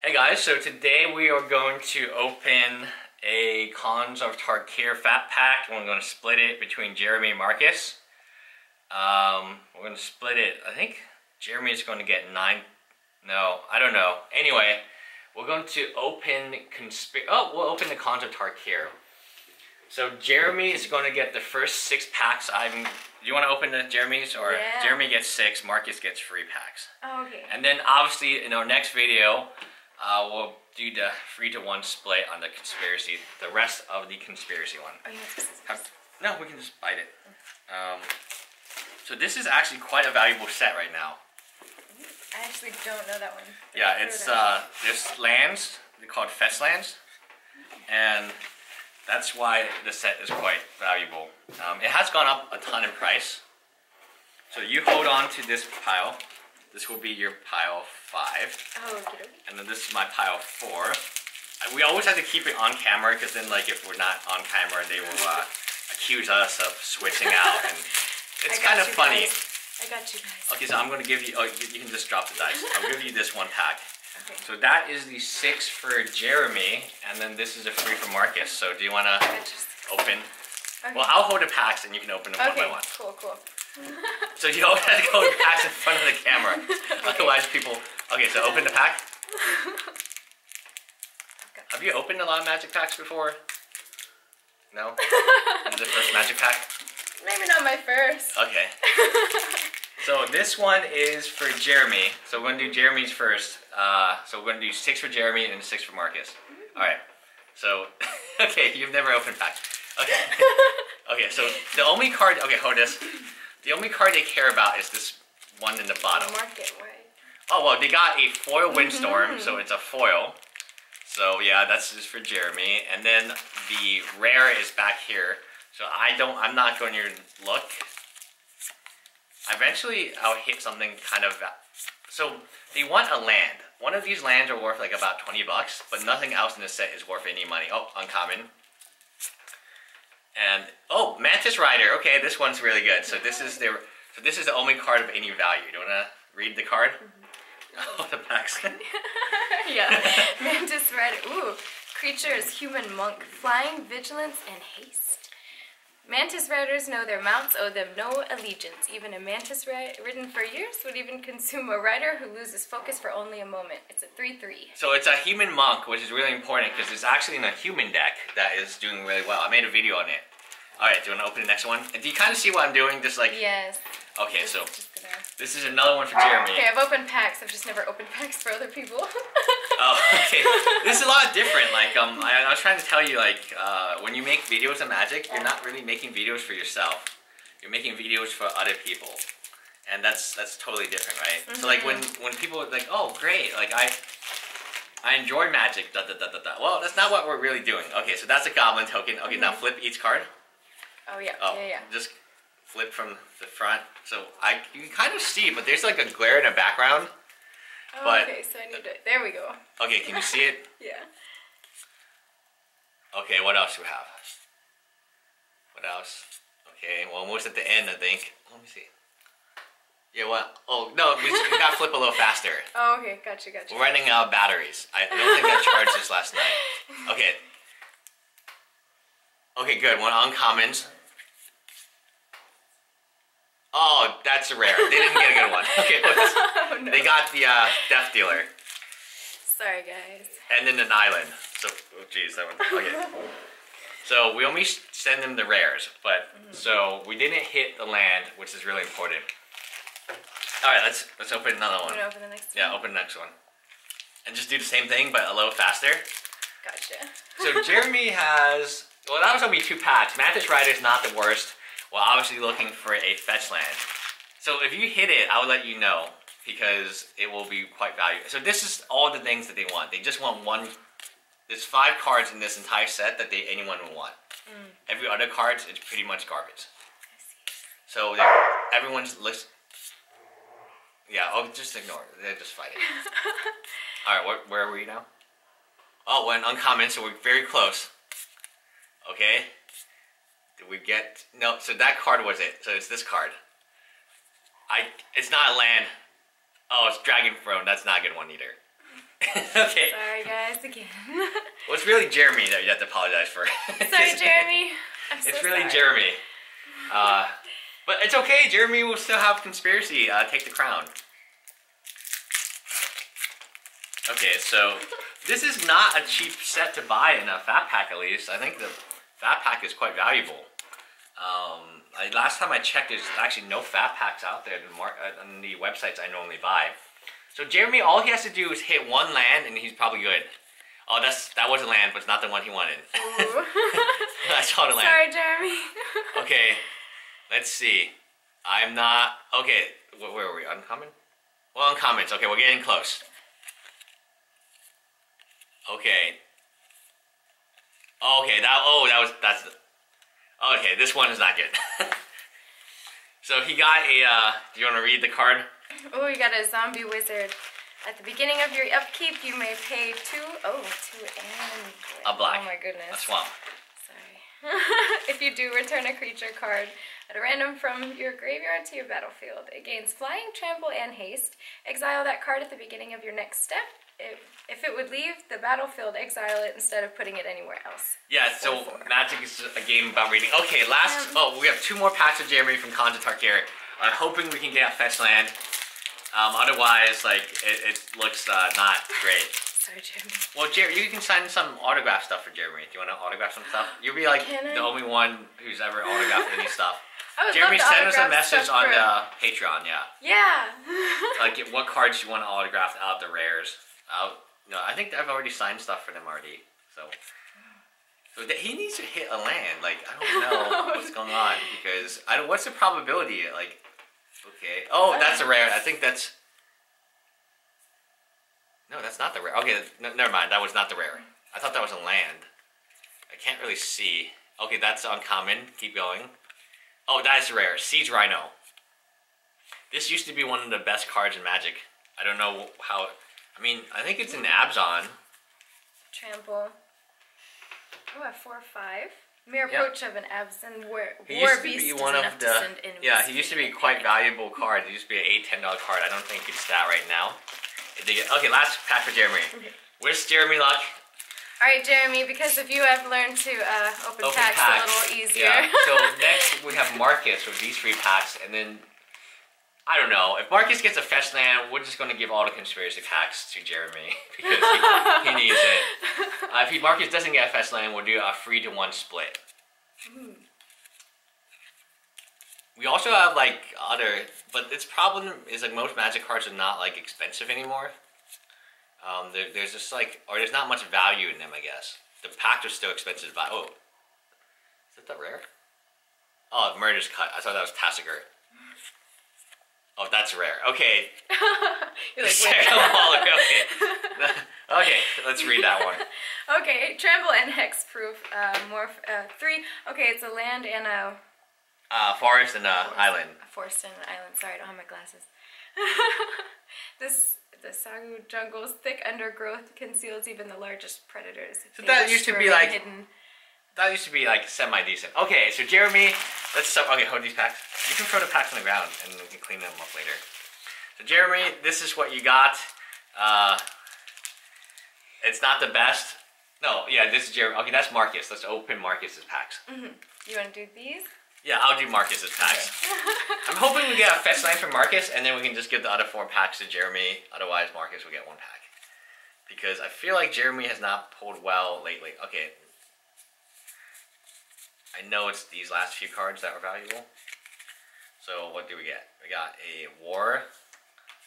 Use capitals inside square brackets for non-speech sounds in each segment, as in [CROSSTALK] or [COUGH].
Hey guys, so today we are going to open a Khans of Tarkir Fat Pack and we're going to split it between Jeremy and Marcus. Um, we're going to split it, I think Jeremy is going to get nine, no, I don't know. Anyway, we're going to open conspir. oh, we'll open the Khans of Tarkir. So Jeremy is going to get the first six packs. I'm. Do you want to open the Jeremy's or Yeah. Jeremy gets six, Marcus gets three packs. Oh, okay. And then obviously in our next video, uh, we'll do the three to one split on the conspiracy, the rest of the conspiracy one. Oh, you want? No, we can just bite it. Um, so this is actually quite a valuable set right now. I actually don't know that one. Yeah, it's uh, there's lands. They're called fetch lands, and that's why the set is quite valuable. Um, it has gone up a ton in price. So you hold on to this pile. This will be your pile five. Oh, okay. and then this is my pile four. We always have to keep it on camera because then, like, if we're not on camera, they will uh, accuse us of switching [LAUGHS] out, and it's kind of funny. guys. I got you guys. Okay, so I'm gonna give you. Oh, you, you can just drop the dice. I'll give you this one pack. [LAUGHS] Okay. So that is the six for Jeremy, and then this is a three for Marcus. So do you wanna open? Okay. Well, I'll hold the packs, and you can open them okay. one by one. Cool, cool. So you always have to go packs in front of the camera. [LAUGHS] Otherwise, people. Okay, so open the pack. Okay. Have you opened a lot of magic packs before? No? [LAUGHS] This is the first magic pack? Maybe not my first. Okay. [LAUGHS] So this one is for Jeremy. So we're gonna do Jeremy's first. Uh, so we're gonna do six for Jeremy and six for Marcus. Alright. So, okay, you've never opened pack. Okay. [LAUGHS] Okay, so the only card, okay, hold this. The only card they care about is this one in the bottom. Market, right? Oh well, they got a foil windstorm, mm-hmm. so it's a foil. So yeah, that's just for Jeremy. And then the rare is back here. So I don't. I'm not going to look. Eventually, I'll hit something kind of. So they want a land. One of these lands are worth like about twenty bucks, but nothing else in the set is worth any money. Oh, uncommon. And oh, Mantis Rider. Okay, this one's really good. So this is their. So this is the only card of any value. Do you wanna read the card? Mm-hmm. [LAUGHS] Oh, the backs. [LAUGHS] yeah. Mantis Rider. Ooh. Creature is human monk. Flying, vigilance, and haste. Mantis riders know their mounts owe them no allegiance. Even a mantis ri- ridden for years would even consume a rider who loses focus for only a moment. It's a 3 3. so it's a human monk, which is really important because it's actually in a human deck that is doing really well. I made a video on it. All right, do you want to open the next one? Do you kind of see what I'm doing? Just like Yes. Okay, so Just gonna... this is another one for Jeremy. Okay, I've opened packs. I've just never opened [LAUGHS] packs for other people. [LAUGHS] Oh, okay. this is a lot different. Like, um, I, I was trying to tell you, like, uh, when you make videos of magic, you're not really making videos for yourself. You're making videos for other people, and that's that's totally different, right? So, like, when when people are like, oh, great, like I. I enjoy magic. Da, da, da, da, da. Well, that's not what we're really doing. Okay, so that's a goblin token. Okay, now flip each card. oh yeah, Oh, yeah, yeah. just flip from the front. So I you can kind of see, but there's like a glare in the background. Oh, but- okay, so I need to. There we go. Okay, can you see it? [LAUGHS] Yeah. Okay, what else do we have? What else? Okay, well, almost at the end, I think. Let me see. Yeah, what? Oh, no, we, we gotta flip a little faster. [LAUGHS] Oh, okay, gotcha, gotcha. We're running out of batteries. I don't think I charged this last night. [LAUGHS] Okay. Okay, good. One uncommons. Oh, that's a rare. They didn't get a good one. [LAUGHS] Okay, oh no. they got the uh, Death Dealer. Sorry, guys. And then an island. So, oh geez, that one. Okay. So we only send them the rares, but so we didn't hit the land, which is really important. All right, let's let's open another one. open the next One? Yeah, open the next one, and just do the same thing, but a little faster. Gotcha. So Jeremy has well, that was gonna be two packs. Mantis Rider is not the worst. Well, obviously looking for a fetch land. So if you hit it, I will let you know because it will be quite valuable. So this is all the things that they want. They just want one. There's five cards in this entire set that they anyone will want. Mm. Every other cards, it's pretty much garbage. So everyone's list. Yeah, oh, just ignore it. They're just fighting. [LAUGHS] all right, where, where are we now? Oh, we're in uncommon, so we're very close. Okay. Did we get no? So that card was it. So it's this card. I. It's not a land. Oh, it's Dragon Throne. That's not a good one either. [LAUGHS] okay. Sorry, guys, again. [LAUGHS] Well, it's really Jeremy that you have to apologize for. sorry, [LAUGHS] Jeremy. I'm so It's really sorry. Jeremy. Uh, but it's okay. Jeremy will still have conspiracy. Uh, take the crown. Okay, so this is not a cheap set to buy in a fat pack. At least I think the fat pack is quite valuable. Um, I, last time I checked, there's actually no fat packs out there the uh, on the websites I normally buy. So Jeremy, all he has to do is hit one land, and he's probably good. Oh, that's that was a land, but it's not the one he wanted. I saw the land. sorry, Jeremy. [LAUGHS] Okay, let's see. I'm not. Okay, wh- where are we? Uncommon? Well, uncommons. Okay, we're getting close. Okay. Okay, that. Oh, that was. That's. Okay, this one is not good. [LAUGHS] so he got a. Uh, do you want to read the card? Oh, you got a zombie wizard. At the beginning of your upkeep, you may pay two. Oh, two and A black. Oh my goodness. A swamp. Sorry. [LAUGHS] if you do return a creature card at a random from your graveyard to your battlefield, it gains flying, trample, and haste. Exile that card at the beginning of your next step. If, if it would leave the battlefield, exile it instead of putting it anywhere else. Yeah, so Four. Magic is a game about reading. Okay, last. Um, oh, we have two more packs of Jeremy from of Tarkir. I'm hoping we can get a fetch land. Um, otherwise, like, it, it looks uh, not great. [LAUGHS] Sorry, Jeremy. Well, Jerry, you can sign some autograph stuff for Jeremy. Do you want to autograph some stuff? You'll be like Can I? the only one who's ever autographed any stuff. [LAUGHS] Jeremy, send us a message on the Patreon. Yeah, Yeah. [LAUGHS] like what cards you want to autograph out of the rares. Out. No, I think I've already signed stuff for them already. So, so that he needs to hit a land. Like I don't know [LAUGHS] what's going on because I don't. What's the probability? Like, okay. Oh, that's a rare. I think that's. No, that's not the rare. Okay, n- never mind. That was not the rare. I thought that was a land. I can't really see. Okay, that's uncommon. Keep going. Oh, that is rare. Siege Rhino. This used to be one of the best cards in Magic. I don't know how. I mean, I think it's an Abzan. Trample. Oh, a four or five. Mere Yeah. approach of an Abzan war, He war used to beast be one of the. Yeah, he used to be quite valuable card. It used to be an eight, ten dollar card. I don't think it's that right now. It did get- Okay, last pack for Jeremy. Where's Jeremy Luck? All right, Jeremy, because of you, I've learned to uh, open, Open packs, packs. a little easier. Yeah. So [LAUGHS] next we have Marcus with these three packs, and then I don't know if Marcus gets a fetch land, we're just going to give all the conspiracy packs to Jeremy [LAUGHS] because he, he needs it. Uh, if he, Marcus doesn't get a fetch land, we'll do a three to one split. We also have like other, but its problem is like most Magic cards are not like expensive anymore. Um, there, there's just like, or there's not much value in them, I guess. The packs are still expensive. But oh, is that that rare? Oh, Murderous Cut. I thought that was Tasigur. Oh, that's rare. Okay. [LAUGHS] You're like, Sarah. Waller, okay. [LAUGHS] okay, let's read that one. okay, trample and hexproof. Uh, morph uh, three. Okay, it's a land and a, Uh, forest and uh, island. a forest and an island. Sorry, I don't have my glasses. [LAUGHS] this the Sagu jungle's thick undergrowth conceals even the largest predators. So that used to be like- hidden. That used to be like semi decent. Okay, so Jeremy, let's stop. Okay, hold these packs. You can throw the packs on the ground and we can clean them up later. So Jeremy, this is what you got. Uh, it's not the best. No, yeah, this is Jeremy. Okay, that's Marcus. Let's open Marcus's packs. You want to do these? Yeah, I'll do Marcus's packs. I'm hoping we get a fetch land from Marcus, and then we can just give the other four packs to Jeremy. Otherwise, Marcus will get one pack. Because I feel like Jeremy has not pulled well lately. Okay. I know it's these last few cards that are valuable. So what do we get? We got a War.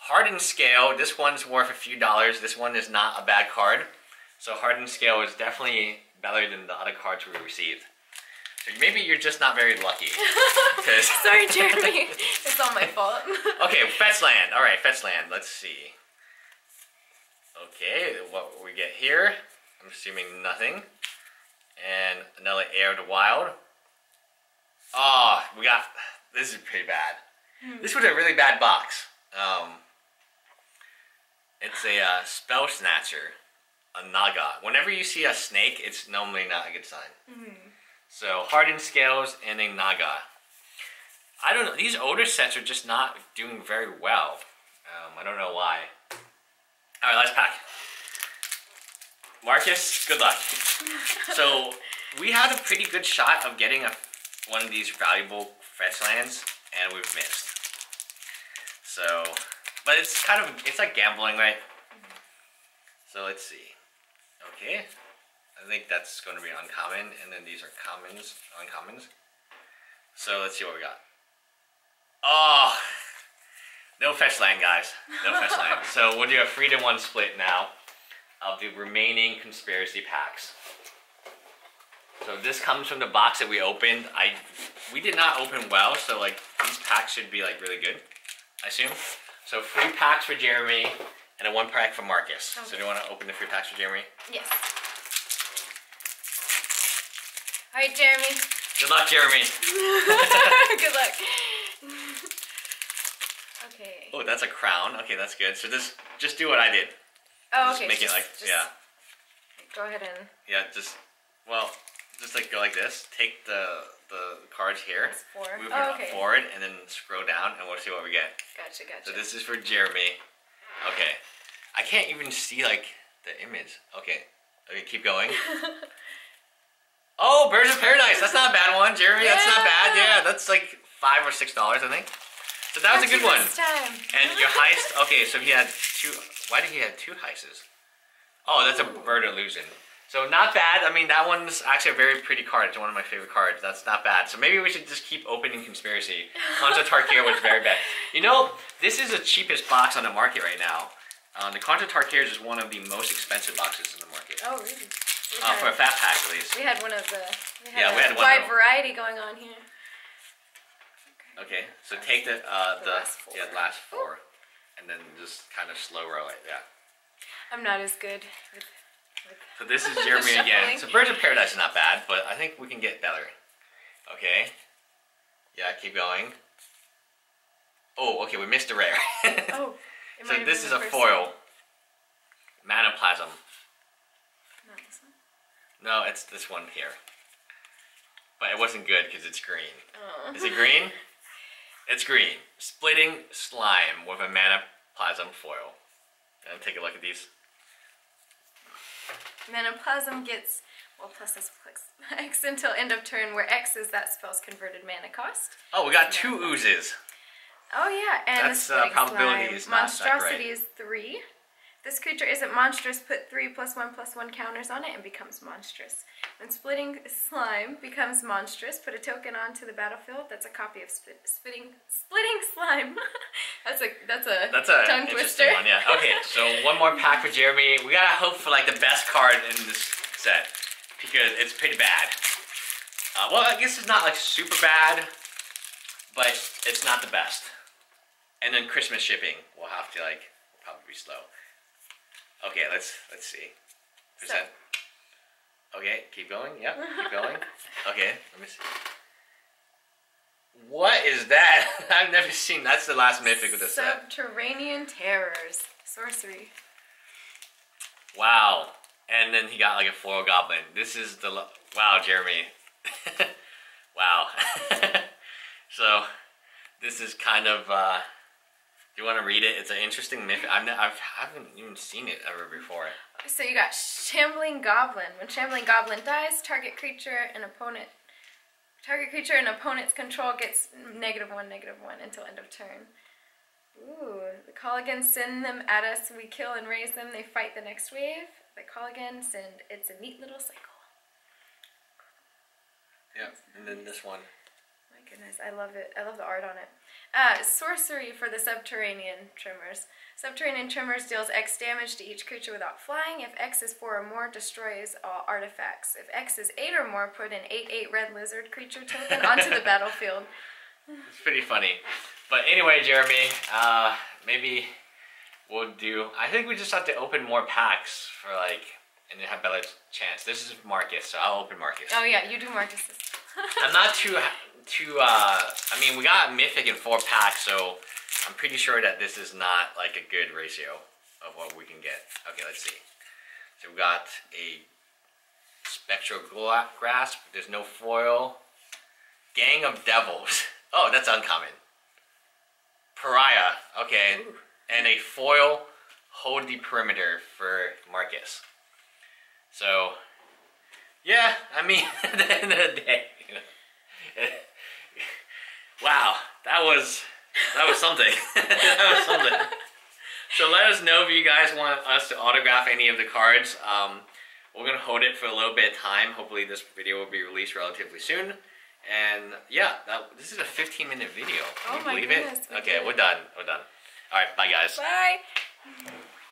Hardened Scale. This one's worth a few dollars. This one is not a bad card. So Hardened Scale is definitely better than the other cards we received. So maybe you're just not very lucky. [LAUGHS] [LAUGHS] Sorry, Jeremy. it's all my [LAUGHS] fault. Okay, fetch land. All right, fetch land. Let's see. Okay, what we get here? I'm assuming nothing. And another Heir of the Wild. Oh, we got. This is pretty bad. This was a really bad box. Um, it's a uh, spell snatcher, a Naga. Whenever you see a snake, it's normally not a good sign. So hardened scales and a Naga. I don't know. These older sets are just not doing very well. Um, I don't know why. All right, last pack. Marcus, good luck. So we had a pretty good shot of getting a one of these valuable fetch lands, and we've missed. So, but it's kind of it's like gambling, right? So let's see. Okay, I think that's going to be uncommon, and then these are commons, uncommons. So let's see what we got. Oh, no fetch land, guys. No fetch land. [LAUGHS] So we'll do a three to one split now of the remaining conspiracy packs. So this comes from the box that we opened. I we did not open well, so like these packs should be like really good. I assume. So three packs for Jeremy and a one pack for Marcus. So do you want to open the three packs for Jeremy? Yes. All right, Jeremy. Good luck, Jeremy. [LAUGHS] [LAUGHS] Good luck. [LAUGHS] okay. Oh, that's a crown. Okay, that's good. So just just do what I did. Oh, Just okay. make it like just- yeah, Go ahead and yeah. Just well, just like go like this. Take the the cards here, move Oh, it okay. forward, and then scroll down, and we'll see what we get. Gotcha, gotcha. So this is for Jeremy. Okay, I can't even see like the image. Okay, okay, keep going. [LAUGHS] oh, Birds of Paradise. That's not a bad one, Jeremy. That's not bad. Yeah. Yeah, that's like five or six dollars, I think. So that was a good one. And your heist. Okay, so he had two. Why did he have two heists? Oh, that's a bird illusion. So not bad. I mean, that one's actually a very pretty card. It's one of my favorite cards. That's not bad. So maybe we should just keep opening conspiracy. Khans of Tarkir was very bad. You know, this is the cheapest box on the market right now. Uh, the Khans of Tarkir is one of the most expensive boxes in the market. Oh, really? Uh, for a fat pack, at least. we had one of the. We had Yeah, a we had one wide variety going on here. Okay, so take the uh, The the, last four. yeah last four, and then just kind of slow roll it. Yeah. I'm not as good with. with So this is [LAUGHS] Jeremy again. So Birds of Paradise is not bad, but I think we can get better. Okay. Yeah, keep going. Oh, okay, we missed a rare. [LAUGHS] oh. so this is a foil. one. Manaplasm. Not this one. No, it's this one here. But it wasn't good because it's green. Oh. Is it green? [LAUGHS] it's green. Splitting slime with a manaplasm foil. And take a look at these. Manaplasm gets well plus this plus [LAUGHS] X until end of turn, where X is that spell's converted mana cost. Oh, we got two oozes. Oh yeah, and That's, uh, probability slime. is not monstrosity is three. This creature isn't monstrous. Put three plus one plus one counters on it and becomes monstrous. When splitting slime becomes monstrous, put a token onto the battlefield. That's a copy of split, splitting splitting slime. [LAUGHS] that's a that's a That's a tongue twister. one, yeah. Okay, [LAUGHS] so one more pack for Jeremy. We gotta hope for like the best card in this set because it's pretty bad. Uh, well, I guess it's not like super bad, but it's not the best. And then Christmas shipping will have to like probably be slow. Okay, let's let's see. So- Percent. Okay, keep going. Yep, keep [LAUGHS] going. Okay, let me see. What is that? [LAUGHS] I've never seen. That's the last mythic of the set. Subterranean Tremors, sorcery. Wow. And then he got like a foil goblin. This is the lo- wow, Jeremy. [LAUGHS] wow. so this is kind of. uh you want to read it? It's an interesting myth. I've ne- I've haven't even seen it ever before. So you got Shambling Goblin. When Shambling Goblin dies, target creature and opponent target creature and opponent's control gets negative one, negative one until end of turn. Ooh, the call again, send them at us, we kill and raise them, they fight the next wave. They call again, send it's a neat little cycle. Yep. And then this one. My goodness, I love it. I love the art on it. Uh, sorcery for the subterranean tremors. Subterranean Tremors deals X damage to each creature without flying. If X is 4 or more, destroys all artifacts. If X is 8 or more, put an 8 8 red lizard creature token onto the [LAUGHS] battlefield. It's pretty funny. But anyway, Jeremy, uh, maybe we'll do. I think we just have to open more packs for like, and then have better chance. This is Marcus, so I'll open Marcus. Oh, yeah, you do Marcus's. I'm not too too. Uh, I mean, we got Mythic in four packs, so I'm pretty sure that this is not like a good ratio of what we can get. Okay, let's see. So we got a Spectral Grasp. There's no foil. Gang of Devils. [LAUGHS] Oh, that's uncommon. Pariah. Okay, Ooh. and a foil. Hold the perimeter for Marcus. So, yeah, I mean, [LAUGHS] at the end of the day, you [LAUGHS] know, wow, that was that was something. [LAUGHS] that was something. So let us know if you guys want us to autograph any of the cards. Um, we're gonna hold it for a little bit of time. Hopefully, this video will be released relatively soon. And yeah, that, this is a 15 minute video. Can Oh you my believe goodness, it? Okay, did we're done. We're done. All right, bye guys. Bye.